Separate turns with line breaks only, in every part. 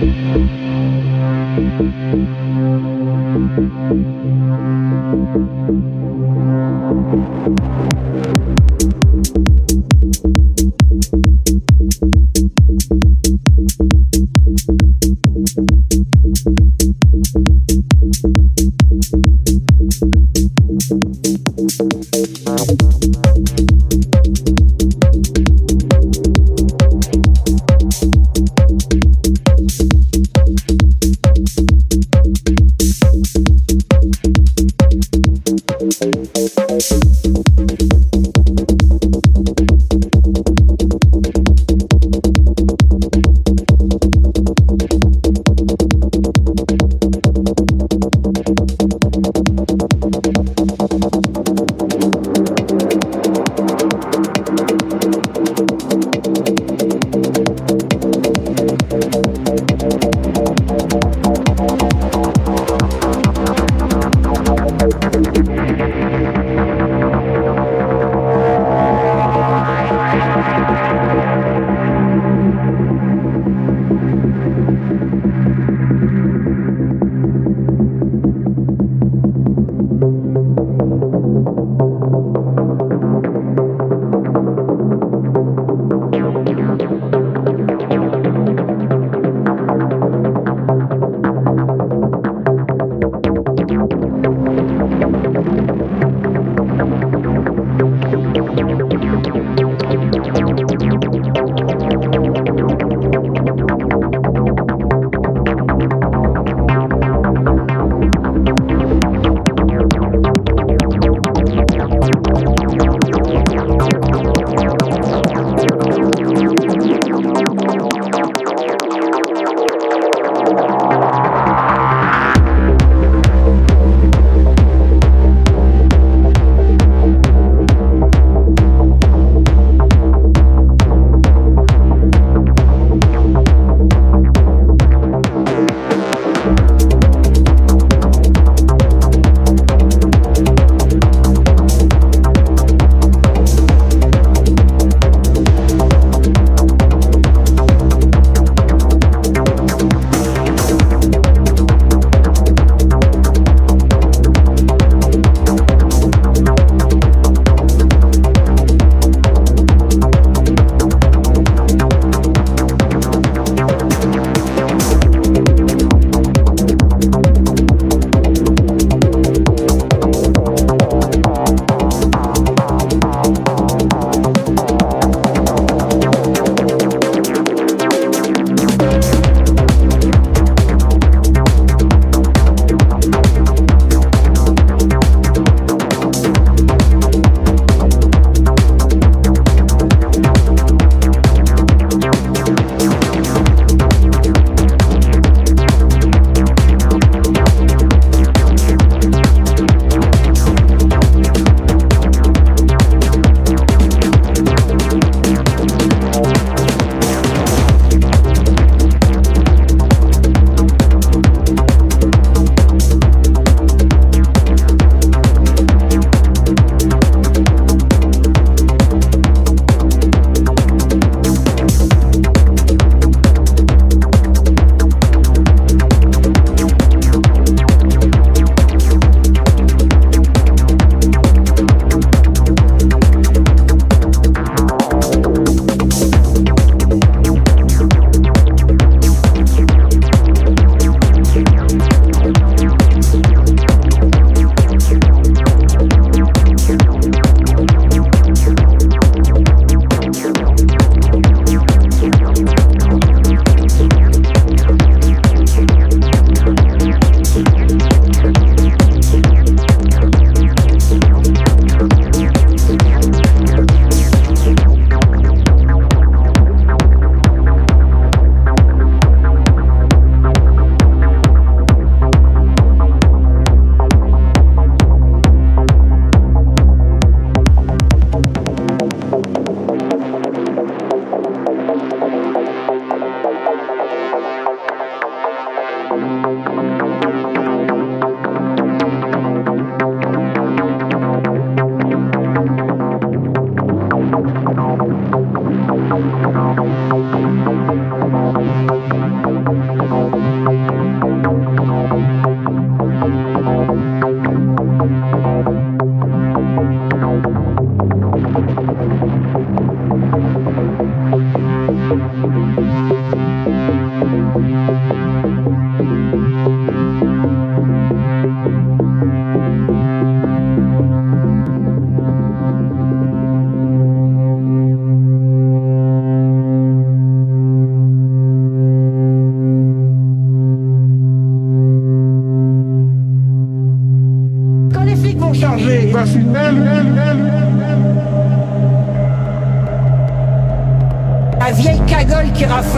Thank you.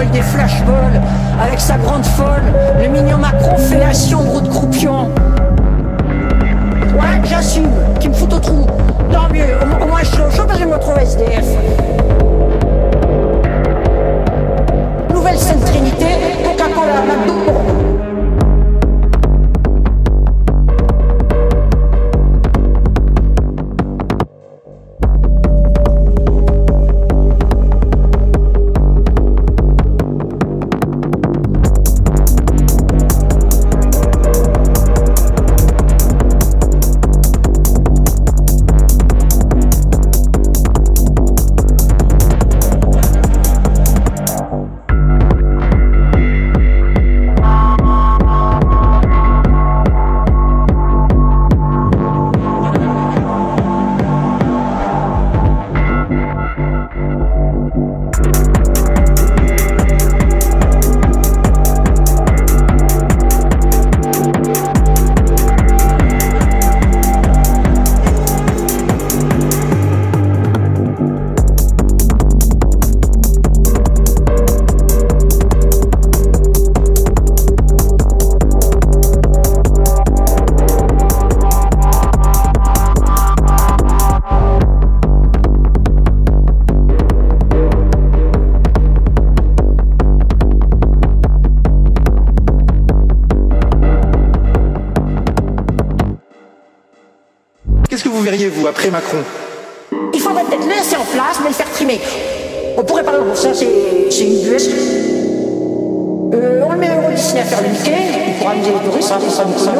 folle des flashballs. Avec sa grande folle, le mignon Macron fellation, gros de croupion. Ouais, j'assume, qui me fout au trou. Tant mieux, au, moins je suis parce que je me trouve SDF. Nouvelle scène Trinité, Coca-Cola, McDo,
après Macron
Il faudrait peut-être le laisser en place, mais le faire trimer. On pourrait parler de ça, c'est une. Euh, on le met un à faire le il pourra amuser les touristes, ça, ça, ça, ça,